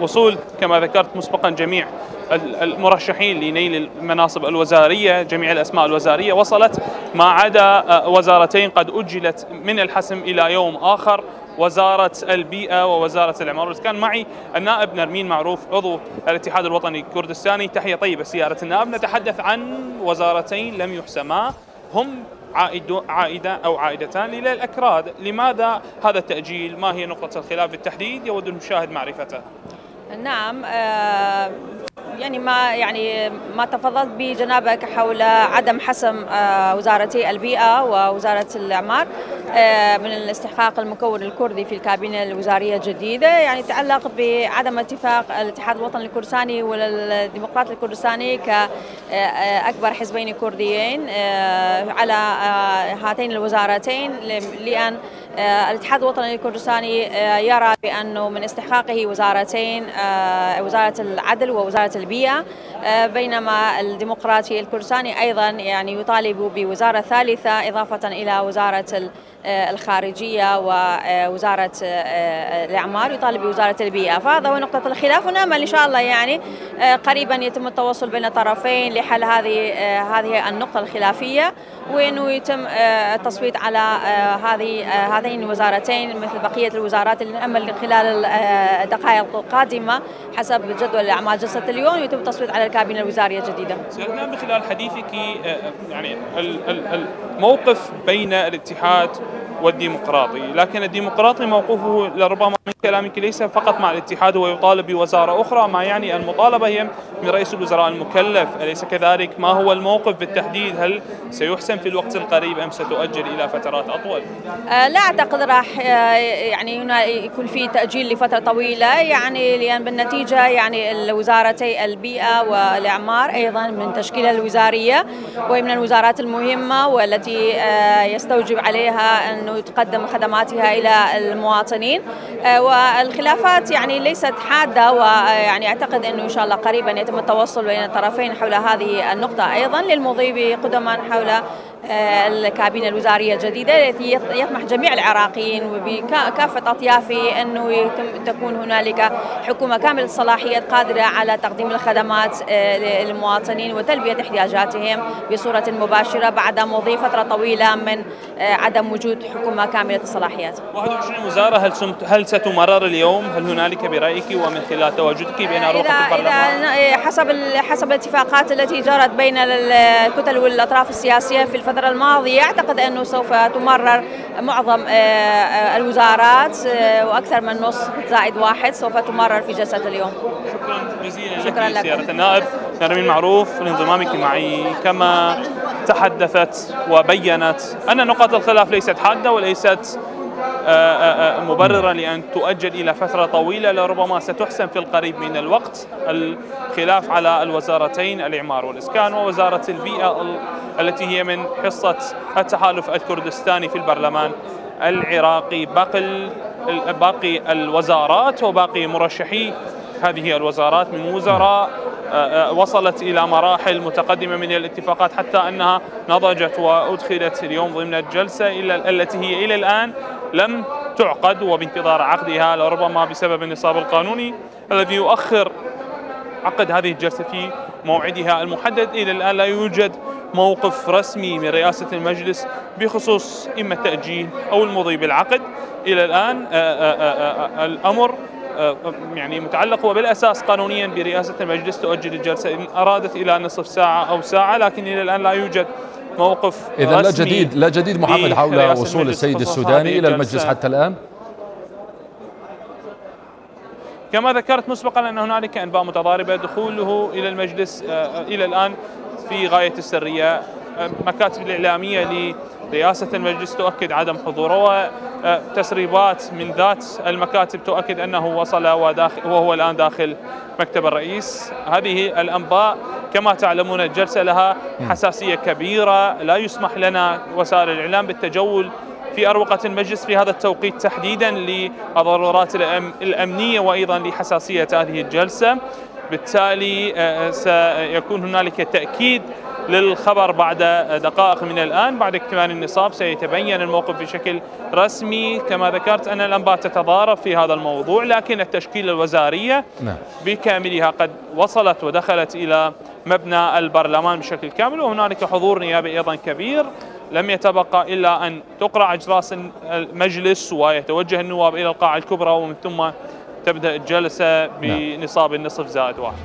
وصول كما ذكرت مسبقا جميع المرشحين لنيل المناصب الوزارية جميع الأسماء الوزارية وصلت. ما عدا وزارتين قد أجلت من الحسم إلى يوم آخر. وزارة البيئة ووزارة العمارة كان معي النائب نرمين معروف عضو الاتحاد الوطني الكردستاني تحية طيبة سيارة النائب. نتحدث عن وزارتين لم يحسما. هم عائد عائدة أو عائدتان إلى الأكراد لماذا هذا التأجيل؟ ما هي نقطة الخلاف بالتحديد يود المشاهد معرفته. نعم آه يعني ما يعني ما تفضلت بجنابك حول عدم حسم وزارتي البيئة ووزارة الإعمار من الاستحقاق المكون الكردي في الكابينة الوزارية الجديدة. يعني تعلق بعدم اتفاق الاتحاد الوطني الكردستاني والديمقراط الكردستاني كأكبر حزبين كرديين على هاتين الوزارتين لأن الاتحاد الوطني الكردستاني يرى بأنه من استحقاقه وزارتين وزارة العدل ووزارة البيئة. بينما الديمقراطي الكردستاني أيضا يعني يطالب بوزارة ثالثة إضافة إلى وزارة الخارجية ووزارة الأعمار يطالب بوزارة البيئة فهذا هو نقطة الخلاف ونأمل إن شاء الله يعني قريبا يتم التواصل بين الطرفين لحل هذه هذه النقطة الخلافية وإنه يتم التصويت على هذه هذين الوزارتين مثل بقية الوزارات اللي نامل خلال الدقائق القادمه حسب جدول الأعمال جلسة اليوم يتم التصويت على الكابينة الوزارية الجديدة. سيدنا من خلال حديثك يعني الموقف بين الاتحاد والديمقراطي لكن الديمقراطي موقفه لربما من كلامك ليس فقط مع الاتحاد هو يطالب بوزارة أخرى ما يعني المطالبة هي من رئيس الوزراء المكلف. أليس كذلك؟ ما هو الموقف بالتحديد؟ هل سيحسم في الوقت القريب أم ستؤجل إلى فترات أطول؟ آه لا أعتقد راح يعني هنا يكون في تأجيل لفترة طويلة. يعني لأن بالنتيجة يعني وزارتي البيئة والإعمار أيضا من تشكيلة الوزارية وهي من الوزارات المهمة والتي آه يستوجب عليها أن انه تقدم خدماتها إلى المواطنين. والخلافات يعني ليست حادة ويعني أعتقد إنه إن شاء الله قريبا يتم التوصل بين الطرفين حول هذه النقطة. أيضا للمضي بقدما حول الكابينة الوزارية الجديدة التي يطمح جميع العراقيين وبكافة أطيافه أنه يتم تكون هنالك حكومة كاملة الصلاحيات قادرة على تقديم الخدمات للمواطنين وتلبية احتياجاتهم بصورة مباشرة بعد مضي فترة طويلة من عدم وجود حكومة كاملة الصلاحيات 21 وزارة هل هل ستمرر اليوم؟ هل هنالك برأيك ومن خلال تواجدك بين أروقة البرلمان؟ حسب حسب الاتفاقات التي جرت بين الكتل والأطراف السياسية في الفترة الماضية أعتقد أنه سوف تمرر معظم الوزارات وأكثر من نصف زائد واحد سوف تمرر في جلسة اليوم. شكرا جزيلا شكرا لك. سيادة النائب. نرمين معروف لانضمامك معي كما تحدثت وبينت أن نقاط الخلاف ليست حادة وليست مبررا لأن تؤجل إلى فترة طويلة لربما ستحسن في القريب من الوقت. الخلاف على الوزارتين الإعمار والإسكان ووزارة البيئة التي هي من حصة التحالف الكردستاني في البرلمان العراقي. باقي باقي الوزارات وباقي مرشحي هذه الوزارات من وزراء وصلت إلى مراحل متقدمة من الاتفاقات حتى أنها نضجت وأدخلت اليوم ضمن الجلسة التي هي إلى الآن. لم تعقد وبانتظار عقدها لربما بسبب النصاب القانوني الذي يؤخر عقد هذه الجلسة في موعدها المحدد. إلى الآن لا يوجد موقف رسمي من رئاسة المجلس بخصوص إما التأجيل أو المضي بالعقد. إلى الآن الأمر يعني متعلق وبالأساس قانونيا برئاسة المجلس تؤجل الجلسة إن أرادت إلى نصف ساعة أو ساعة لكن إلى الآن لا يوجد موقف إذا لا جديد لا جديد محمد حول وصول السيد السوداني إلى المجلس حتى الآن. كما ذكرت مسبقا أن هنالك أنباء متضاربة دخوله إلى المجلس إلى الآن في غاية السرية. مكاتب الإعلامية رئاسة المجلس تؤكد عدم حضوره وتسريبات من ذات المكاتب تؤكد أنه وصل وهو الآن داخل مكتب الرئيس. هذه الأنباء كما تعلمون الجلسة لها حساسية كبيرة لا يسمح لنا وسائل الإعلام بالتجول في أروقة المجلس في هذا التوقيت تحديدا للضرورات الأمنية وأيضا لحساسية هذه الجلسة. بالتالي سيكون هنالك تأكيد للخبر بعد دقائق من الآن. بعد اكتمال النصاب سيتبين الموقف بشكل رسمي. كما ذكرت أن الأنباء تتضارب في هذا الموضوع لكن التشكيلة الوزارية نعم. بكاملها قد وصلت ودخلت إلى مبنى البرلمان بشكل كامل وهنالك حضور نيابي أيضا كبير. لم يتبقى إلا أن تقرأ أجراس المجلس ويتوجه النواب إلى القاعة الكبرى ومن ثم تبدأ الجلسة نعم. بنصاب النصف زائد واحد